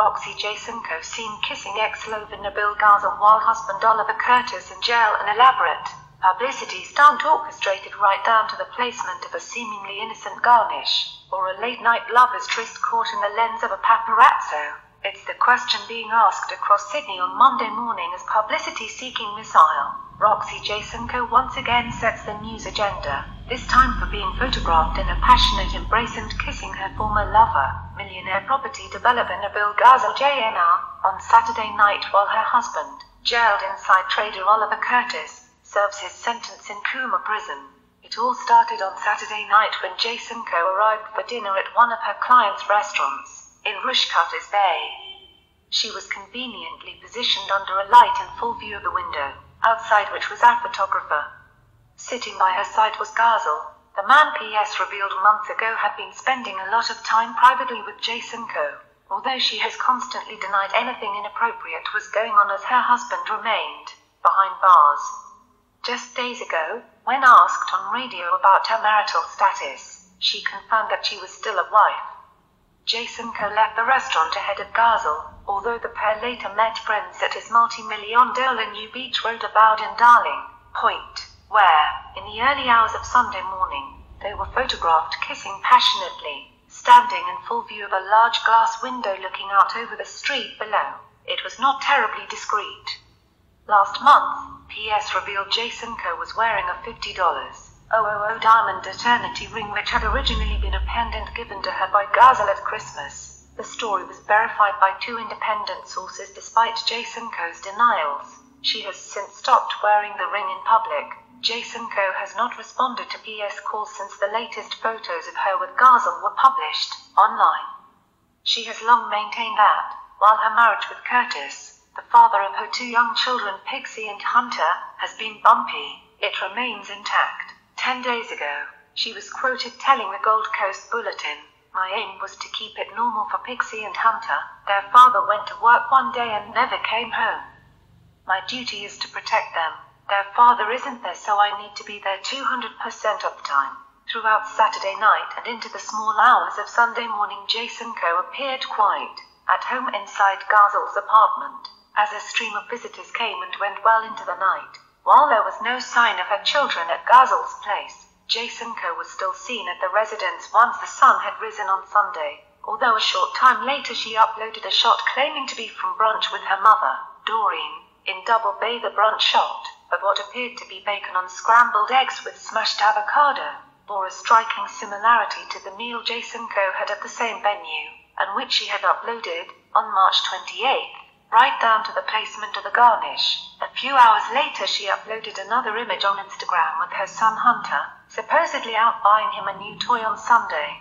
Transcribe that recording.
Roxy Jacenko seen kissing ex-lover Nabil Gazal while husband Oliver Curtis in jail an elaborate publicity stunt orchestrated right down to the placement of a seemingly innocent garnish, or a late-night lover's tryst caught in the lens of a paparazzo. It's the question being asked across Sydney on Monday morning as publicity-seeking missile. Roxy Jacenko once again sets the news agenda, this time for being photographed in a passionate embrace and kissing her former lover, millionaire property developer Nabil Gazal JNR, on Saturday night while her husband, jailed inside trader Oliver Curtis, serves his sentence in Cooma prison. It all started on Saturday night when Jacenko arrived for dinner at one of her clients' restaurants in Rushcutters Bay. She was conveniently positioned under a light in full view of the window, outside which was our photographer. Sitting by her side was Gazal. The man PS revealed months ago had been spending a lot of time privately with Jacenko, although she has constantly denied anything inappropriate was going on as her husband remained behind bars. Just days ago, when asked on radio about her marital status, she confirmed that she was still a wife. Jacenko left the restaurant ahead of Gazal, although the pair later met friends at his multi-million dollar New Beach Road abode in Darling Point, where, in the early hours of Sunday morning, they were photographed kissing passionately, standing in full view of a large glass window looking out over the street below. It was not terribly discreet. Last month, PS revealed Jacenko was wearing a $50 000 diamond eternity ring which had originally been a pendant given to her by Gazal at Christmas. The story was verified by two independent sources despite Jacenko's denials. She has since stopped wearing the ring in public. Jacenko has not responded to PS calls since the latest photos of her with Gazal were published online. She has long maintained that, while her marriage with Curtis, the father of her two young children Pixie and Hunter, has been bumpy, it remains intact. Ten days ago, she was quoted telling the Gold Coast Bulletin, My aim was to keep it normal for Pixie and Hunter. Their father went to work one day and never came home. My duty is to protect them. Their father isn't there, so I need to be there 200% of the time. Throughout Saturday night and into the small hours of Sunday morning, Jacenko appeared quiet, at home inside Gazal's apartment, as a stream of visitors came and went well into the night. While there was no sign of her children at Gazal's place, Jacenko was still seen at the residence once the sun had risen on Sunday, although a short time later she uploaded a shot claiming to be from brunch with her mother, Doreen, in Double Bay the brunch shot, of what appeared to be bacon on scrambled eggs with smashed avocado, bore a striking similarity to the meal Jason Jacenko had at the same venue, and which she had uploaded, on March 28th, right down to the placement of the garnish. A few hours later, she uploaded another image on Instagram with her son Hunter, supposedly out buying him a new toy on Sunday.